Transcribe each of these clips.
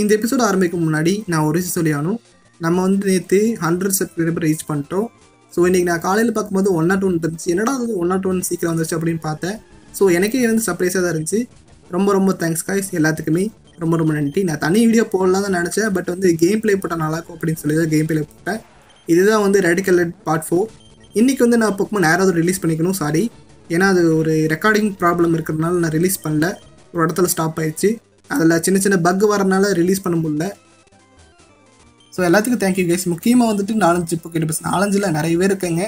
இந்த எபிசோட் ஆரம்பிக்கும் முன்னாடி நான் ஒரு விஷயம் சொல்லியானும் நம்ம வந்து நேற்று ஹண்ட்ரட் சப்ஸ்கிரைபர் ரீச் பண்ணிட்டோம். ஸோ இன்றைக்கி நான் காலையில் பார்க்கும்போது ஒன் நாட் ஒன் இருந்துச்சு. என்னடா அது ஒன் நாட் ஒன் சீக்கிரம் வந்துச்சு அப்படின்னு பார்த்தேன். ஸோ எனக்கே வந்து சர்ப்ரைஸாக தான் இருந்துச்சு. ரொம்ப ரொம்ப தேங்க்ஸ் காய்ஸ் எல்லாத்துக்குமே ரொம்ப ரொம்ப நன்றி. நான் தனி வீடியோ போடலாம் தான் நினச்சேன். பட் வந்து கேம் ப்ளே போட்டால் நல்லாயிருக்கும் அப்படின்னு சொல்லி தான் கேம் ப்ளே போட்டேன். இதுதான் வந்து ரெடிக்கல் பார்ட் ஃபோர் இன்றைக்கி வந்து நான் பொக்குமன் யாராவது ரிலீஸ் பண்ணிக்கணும். சாரி ஏன்னா அது ஒரு ரெக்கார்டிங் ப்ராப்ளம் இருக்கிறதுனால நான் ரிலீஸ் பண்ணல. ஒரு இடத்துல ஸ்டாப் ஆயிடுச்சு. அதில் சின்ன சின்ன பக் வரனால ரிலீஸ் பண்ண முடியல. ஸோ எல்லாத்துக்கும் தேங்க்யூ கேஸ் முக்கியமாக வந்துட்டு நாலஞ்சு போக்கிட்டு பஸ் நாலஞ்சில் நிறைய பேர் இருக்கேங்க.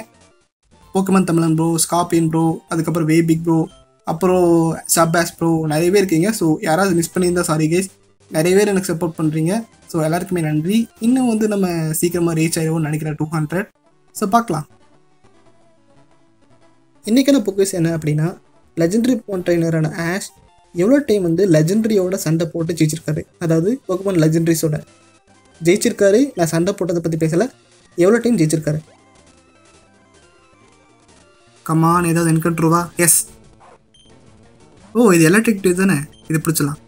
போக்கமன் தமிழன் ப்ரோ ஸ்காப்பியன் ப்ரோ அதுக்கப்புறம் வேபிக் ப்ரோ அப்புறம் சப்பாஸ் ப்ரோ நிறைய பேர் இருக்கீங்க. ஸோ யாராவது மிஸ் பண்ணியிருந்தா சாரி கேஸ் நிறைய பேர் எனக்கு சப்போர்ட் பண்ணுறீங்க ஸோ எல்லாருக்குமே நன்றி. இன்னும் வந்து நம்ம சீக்கிரமாக ரீச் ஆகிடுவோம்னு நினைக்கிறேன் டூ ஹண்ட்ரட் ஸோ பார்க்கலாம். இன்றைக்கான புக்கஸ் என்ன அப்படின்னா லெஜெண்டரி போன் ட்ரைனரான ஆஷ் எவ்வளோ டைம் வந்து லெஜெண்டரியோட சண்டை போட்டு ஜெயிச்சிருக்காரு? அதாவது பொக்கமன் லெஜெண்டரிஸோட ஜெயிச்சிருக்காரு நான் சண்டை போட்டதை பற்றி பேசலை. எவ்வளோ டைம் ஜெயிச்சிருக்காரு? கமான் ஏதாவது என்கண்ட்ருவா எஸ் ஓ இது எலக்ட்ரிக் டியூப் தானே? இது பிடிச்சலாம்.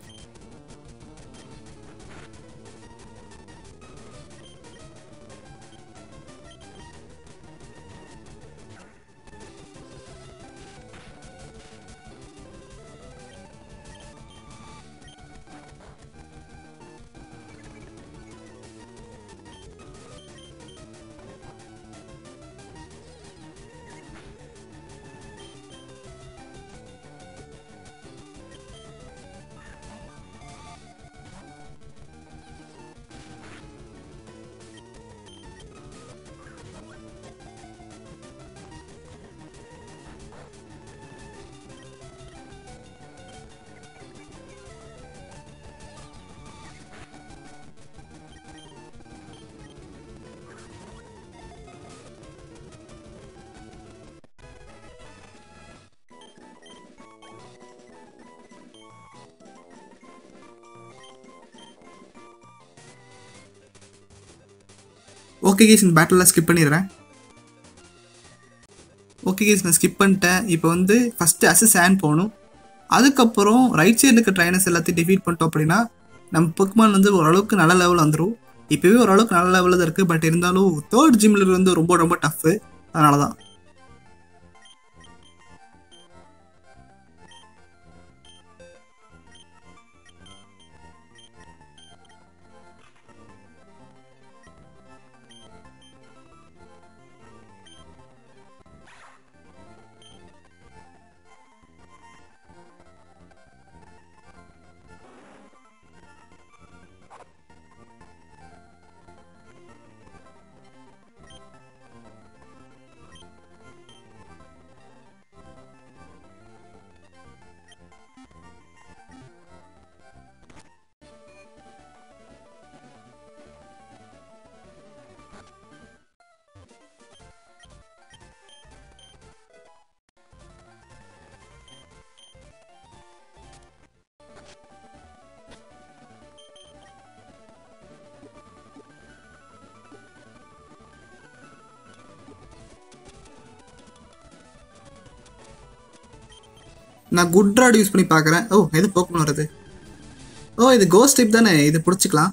ஓகே கேஸ் இந்த பேட்டிலாம் ஸ்கிப் பண்ணிடுறேன். ஓகே கேஸ் நான் ஸ்கிப் பண்ணிட்டேன். இப்போ வந்து ஃபஸ்ட்டு அசஸ் ஹேண்ட் போகணும். அதுக்கப்புறம் ரைட் சைடில் இருக்க ட்ரைனர்ஸ் எல்லாத்தையும் டிஃபீட் பண்ணிட்டோம் அப்படின்னா நம்ம பொக்மான் வந்து ஓரளவுக்கு நல்ல லெவல் வந்துடும் இப்போவே ஓரளவுக்கு நல்ல லெவலில் தான் இருக்குது பட் இருந்தாலும் தேர்ட் ஜிம்மில் வந்து ரொம்ப ரொம்ப டஃப்பு அதனால தான் நான் குட் ராட் யூஸ் பண்ணி பார்க்குறேன். ஓ எது போக்கணும் வருது. ஓ இது கோஸ்ட் டைப் தானே. இது பிடிச்சிக்கலாம்.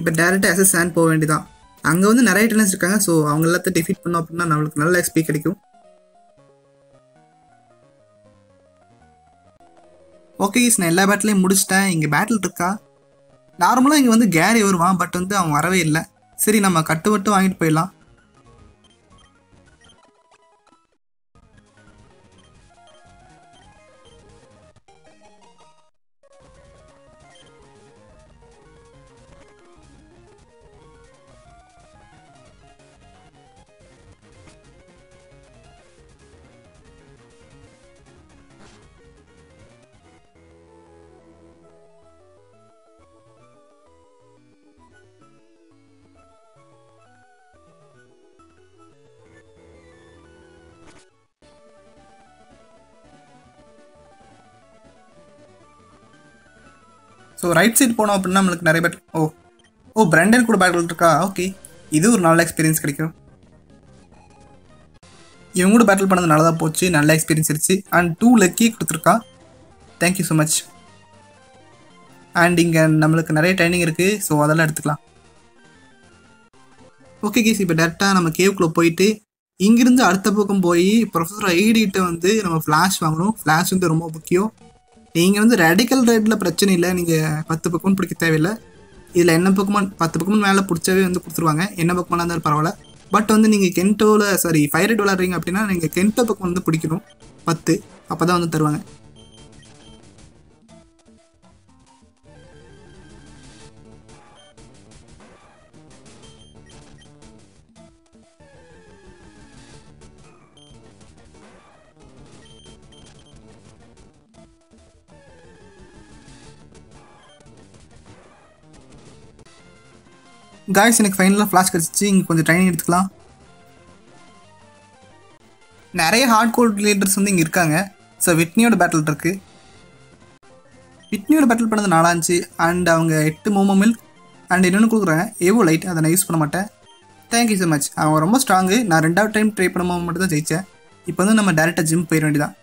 இப்போ டேரெக்டாக எஸ்எஸ் சேன் போக வேண்டியதான் அங்கே வந்து நிறைய டெனஸ் இருக்காங்க ஸோ அவங்க எல்லாத்தையும் டிஃபீட் பண்ணோம் அப்படின்னா நம்மளுக்கு நல்ல எக்ஸ்பி கிடைக்கும். ஓகே நான் எல்லா பேட்டிலையும் முடிச்சிட்டேன். இங்கே பேட்டில் இருக்கா? நார்மலாக இங்கே வந்து கேரி வருவான் பட் வந்து அவன் வரவே இல்லை. சரி நம்ம கட்டு மட்டும் வாங்கிட்டு போயிடலாம். ஸோ ரைட் சைடு போனோம் அப்படின்னா நம்மளுக்கு நிறைய பேர் ஓ ஓ பிரண்டன் கூட பேட்டில் இருக்கா? ஓகே இது ஒரு நல்ல எக்ஸ்பீரியன்ஸ் கிடைக்கும். இவங்க கூட பேட்டில் பண்ணது நல்லதாக போச்சு நல்ல எக்ஸ்பீரியன்ஸ் இருந்துச்சு. அண்ட் டூ லக்கி கொடுத்துருக்கா. Thank you so much and இங்கே நம்மளுக்கு நிறைய ட்ரைனிங் இருக்குது ஸோ அதெல்லாம் எடுத்துக்கலாம். ஓகே கேஸ் இப்போ டேரெக்டாக நம்ம கேவுக்குள்ளே போயிட்டு இங்கிருந்து அடுத்த பக்கம் போய் ப்ரொஃபஸர் ஐடிகிட்ட வந்து நம்ம ஃப்ளாஷ் வாங்கணும். ஃப்ளாஷ் வந்து ரொம்ப முக்கியம். நீங்கள் வந்து ரெடிக்கல் ரேட்டில் பிரச்சனை இல்லை. நீங்கள் பத்து பக்கம் பிடிக்க தேவையில்லை. இதில் என்ன பக்கமாக பத்து பக்கமும் மேலே பிடிச்சவே வந்து கொடுத்துருவாங்க. என்ன பக்கமாக இருந்தாலும் பரவாயில்ல. பட் வந்து நீங்கள் கென்டோவில் சாரி ஃபைவ் விளாட்றீங்க அப்படின்னா நீங்கள் கென்டோ பக்கம் வந்து பிடிக்கணும். பத்து அப்போ தான் வந்து தருவாங்க. காய்ஸ் எனக்கு ஃபைனலாக ஃப்ளாஷ் கிடச்சிச்சு. இங்கே கொஞ்சம் ட்ரைனிங் எடுத்துக்கலாம். நிறைய ஹார்ட் கோல்ட் லீடர்ஸ் வந்து இங்கே இருக்காங்க. ஸோ விட்னியோட பேட்டில் இருக்குது விட்னியோட பேட்டில் பண்ணது நாலாச்சு அண்ட் அவங்க எட்டு மோமோ மில்க் அண்ட் இன்னொன்று கொடுக்குறாங்க. எவ்வளோ லைட் அதை நான் யூஸ் பண்ண மாட்டேன். தேங்க்யூ ஸோ மச் அவங்க ரொம்ப ஸ்ட்ராங்கு நான் ரெண்டாவது டைம் ட்ரை பண்ணும்போது மட்டும் தான் ஜெயித்தேன் இப்போ வந்து நம்ம டேரெக்டாக ஜிம் போயிட வேண்டியதான்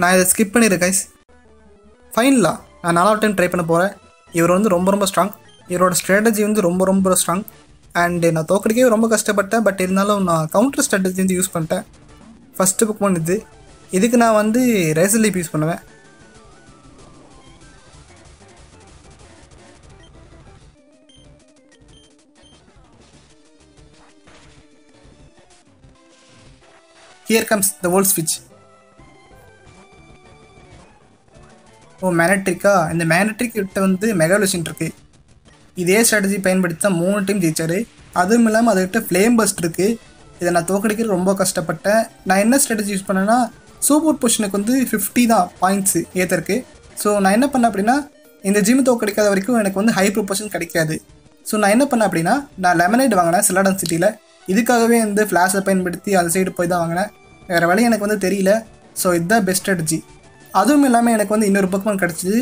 நான் இதை ஸ்கிப் பண்ணிடுறேன் கைஸ் ஃபைனலாக நான் நாலாவது டைம் ட்ரை பண்ண போகிறேன் இவர் வந்து ரொம்ப ரொம்ப ஸ்ட்ராங் இவரோட ஸ்ட்ராட்டஜி வந்து ரொம்ப ரொம்ப ஸ்ட்ராங் அண்டு நான் தோக்கடிக்கவே ரொம்ப கஷ்டப்பட்டேன் பட் இருந்தாலும் நான் கவுண்டர் ஸ்ட்ராட்டஜி வந்து யூஸ் பண்ணிட்டேன். ஃபஸ்ட்டு புக் பண்ணுது இதுக்கு நான் வந்து ரேசர் லீப் யூஸ் பண்ணுவேன். ஹியர் கம்ஸ் த வேர்ல்ட் ஸ்விட்ச் ஓ மேனட்ரிக்கா இந்த மேனட்ரிக் கிட்ட வந்து மெகாலோஷன் இருக்கு. இதே ஸ்ட்ராட்டஜி பயன்படுத்தி தான் மூணு டைம் ஜெயிச்சாரு. அதுவும் இல்லாமல் அதுக்கிட்ட ஃப்ளேம் பஸ்ட் இருக்கு. இதை நான் தோக்கடிக்கிறது ரொம்ப கஷ்டப்பட்டேன். நான் என்ன ஸ்ட்ராட்டஜி யூஸ் பண்ணேன்னா சூப்பர் பொஷனுக்கு வந்து ஃபிஃப்டி தான் பாயிண்ட்ஸு ஏத்தருக்கு ஸோ நான் என்ன பண்ணேன் அப்படின்னா இந்த ஜிம் தோக்கடிக்காத வரைக்கும் எனக்கு வந்து ஹை ப்ரொபோஷன் கிடைக்காது. ஸோ நான் என்ன பண்ணேன் அப்படின்னா நான் லெமனைட் வாங்கினேன் சிலாடன் சிட்டியில் இதுக்காகவே வந்து ஃப்ளாஷை பயன்படுத்தி அந்த சைடு போய் தான் வாங்கினேன். வேறு வழி எனக்கு வந்து தெரியல. ஸோ இதுதான் பெஸ்ட் ஸ்ட்ராட்டஜி அதுவும் இல்லாமல் எனக்கு வந்து இன்னொரு பக்கமும் கிடச்சிது.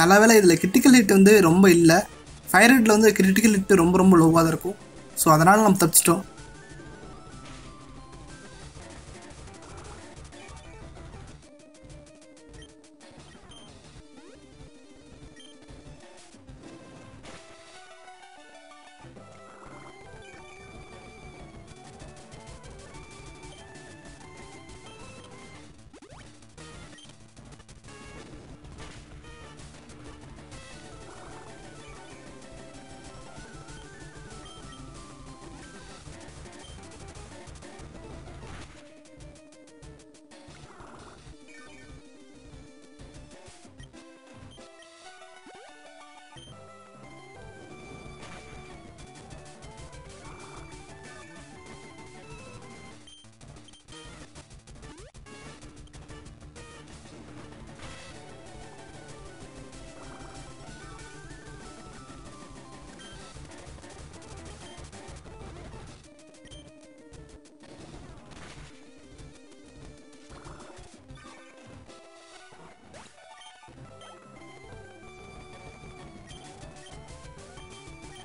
நல்ல வேலை இதில் கிரிட்டிக்கல் ஹிட் வந்து ரொம்ப இல்லை. ஃபயர் ஹிட்டில் வந்து கிரிட்டிக்கல் ஹிட் ரொம்ப ரொம்ப லோவாக தான் இருக்கும். ஸோ அதனால் நம்ம தப்பிச்சிட்டோம்.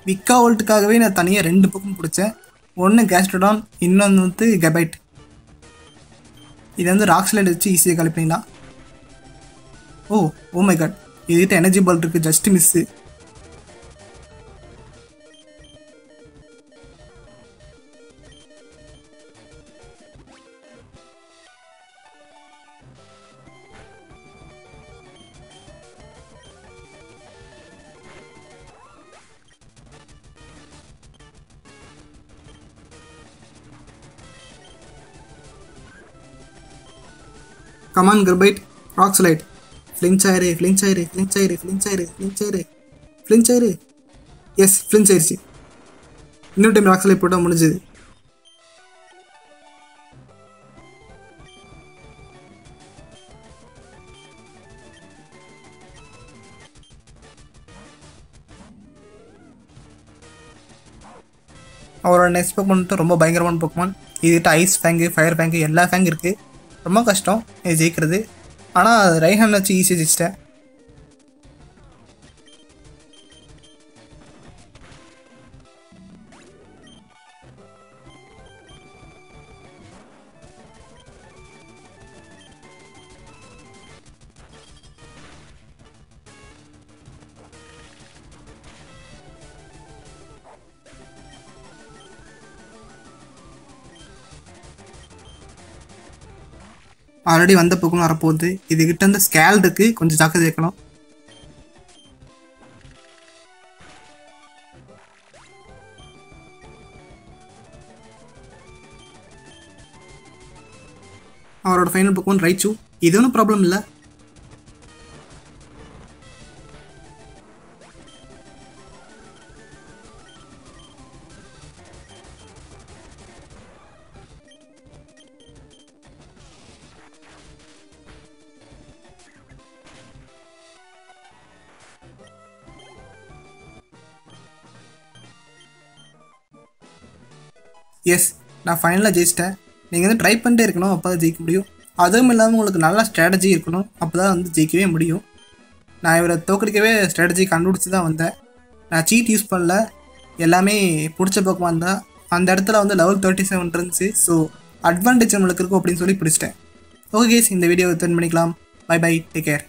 விக்கா ஓல்ட்டுக்காகவே நான் தனியாக ரெண்டு பக்கம் பிடிச்சேன். ஒன்று கேஸ்ட்ரோடான் இன்னொன்று வந்து கெபைட் இது வந்து ராக்ஸ்லைட் வச்சு ஈஸியாக காலி ஓ ஓ மை காட் இதுகிட்ட எனர்ஜி பால் இருக்குது ஜஸ்ட் மிஸ்ஸு கமான் கர்பைட் ராக்ஸ் லைட் ஃப்ளின்ச் ஆயிரு ஃப்ளின்ச் ஆயிரு ஃப்ளின்ச் ஆயிரு ஃப்ளின்ச் ஆயிரு ஃப்ளின்ச் ஆயிரு ஃப்ளின்ச் ஆயிரு எஸ் ஃப்ளின்ச் ஆயிடுச்சு இன்னொரு டைம் ராக்ஸ் லைட் போட்டால் முடிஞ்சுது அவரோட நெக்ஸ்ட் பொக்மான் ரொம்ப பயங்கரமான பொக்மான் இதுகிட்ட ஐஸ் ஃபேங்கு ஃபயர் ஃபேங்கு எல்லா ஃபேங்கு இருக்குது ரொம்ப கஷ்டம். இது ஜெயிக்கிறது. ஆனால் ரைட் ஹேண்ட் வச்சு ஈஸியாக ஜெயிச்சிட்டேன். ஆல்ரெடி வந்த பக்கம் வரப்போகுது. இதுகிட்ட இருந்து ஸ்கேல் இருக்கு. கொஞ்சம் ஜாக்கிரதை வைக்கணும் அவரோட ஃபைனல் பக்கம் ரைச்சு இது ஒன்றும் ப்ராப்ளம் இல்லை. எஸ் நான் ஃபைனலாக ஜெயிச்சிட்டேன். நீங்கள் வந்து ட்ரை பண்ணிட்டே இருக்கணும் அப்போ தான் ஜெயிக்க முடியும். அதுவும் இல்லாமல் உங்களுக்கு நல்ல ஸ்ட்ராட்டஜி இருக்கணும் அப்போ தான் வந்து ஜெயிக்கவே முடியும். நான் இவரை தோக்கடிக்கவே ஸ்ட்ராட்டஜி கண்டுபிடிச்சி தான் வந்தேன். நான் சீட் யூஸ் பண்ணல. எல்லாமே பிடிச்ச பக்கமாக இருந்தால் அந்த இடத்துல வந்து லெவல் தேர்ட்டி செவன் இருந்துச்சு. ஸோ அட்வான்டேஜ் நம்மளுக்கு இருக்கும் அப்படின்னு சொல்லி பிடிச்சிட்டேன். ஓகே கேஸ் இந்த வீடியோவை டென் பண்ணிக்கலாம். Bye bye take care